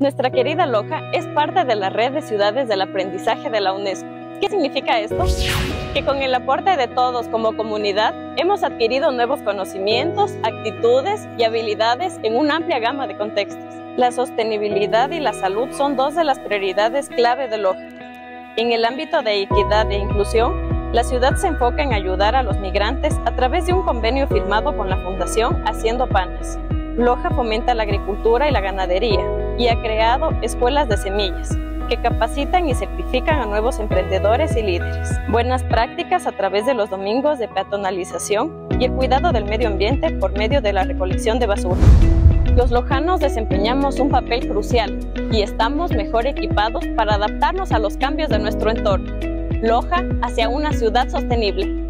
Nuestra querida Loja es parte de la red de ciudades del aprendizaje de la UNESCO. ¿Qué significa esto? Que con el aporte de todos como comunidad hemos adquirido nuevos conocimientos, actitudes y habilidades en una amplia gama de contextos. La sostenibilidad y la salud son dos de las prioridades clave de Loja. En el ámbito de equidad e inclusión, la ciudad se enfoca en ayudar a los migrantes a través de un convenio firmado con la Fundación Haciendo Panas. Loja fomenta la agricultura y la ganadería, y ha creado escuelas de semillas que capacitan y certifican a nuevos emprendedores y líderes. Buenas prácticas a través de los domingos de peatonalización y el cuidado del medio ambiente por medio de la recolección de basura. Los lojanos desempeñamos un papel crucial y estamos mejor equipados para adaptarnos a los cambios de nuestro entorno. Loja hacia una ciudad sostenible.